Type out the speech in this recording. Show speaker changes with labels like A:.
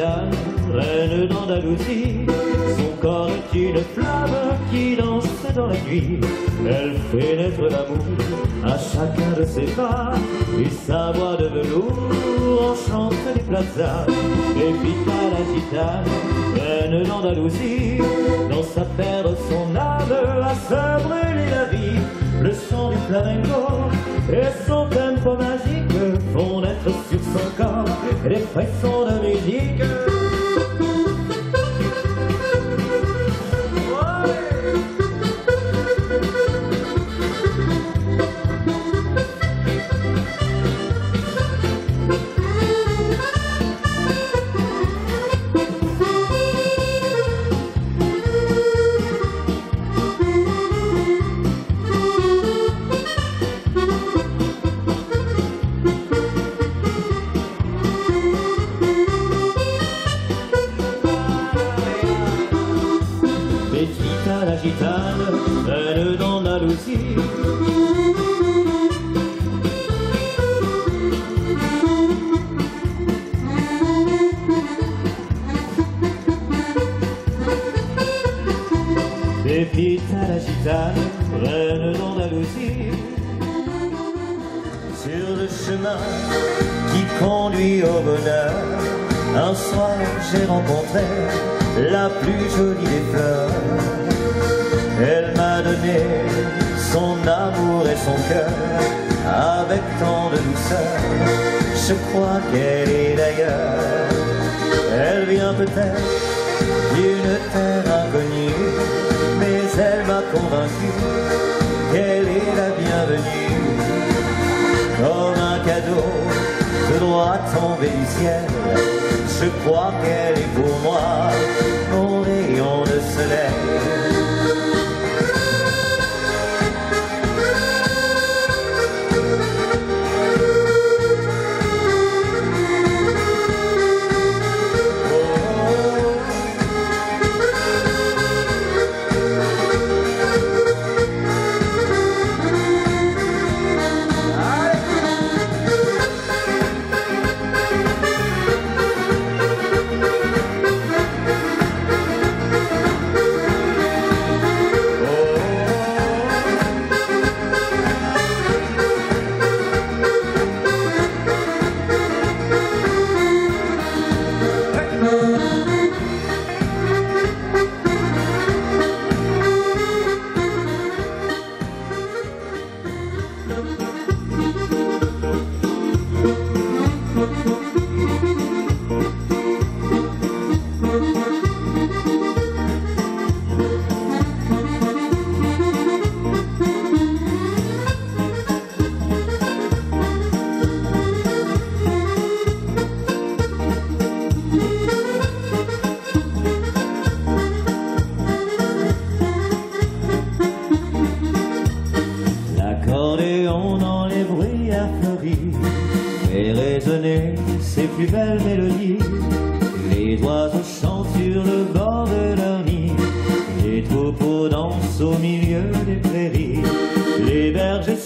A: reine d'Andalousie. Son corps est une flamme qui danse dans la nuit. Elle fait naître l'amour à chacun de ses pas. Et sa voix de velours enchante les plazas. Pépita la gitane, reine d'Andalousie. Dans sa perdre son âme à se brûler la vie. Le son du flamenco et son tempo magique reine d'Andalousie. Pépita la gitane, reine d'Andalousie. Sur le chemin qui conduit au bonheur, un soir j'ai rencontré la plus jolie des fleurs. Elle m'a donné son amour et son cœur avec tant de douceur. Je crois qu'elle est d'ailleurs. Elle vient peut-être d'une terre inconnue, mais elle m'a convaincu qu'elle est la bienvenue. Comme un cadeau de droit tombé du ciel, je crois qu'elle est pour moi fait résonner ses plus belles mélodies. Les oiseaux chantent sur le bord de leur nid, les troupeaux dansent au milieu des prairies, les bergers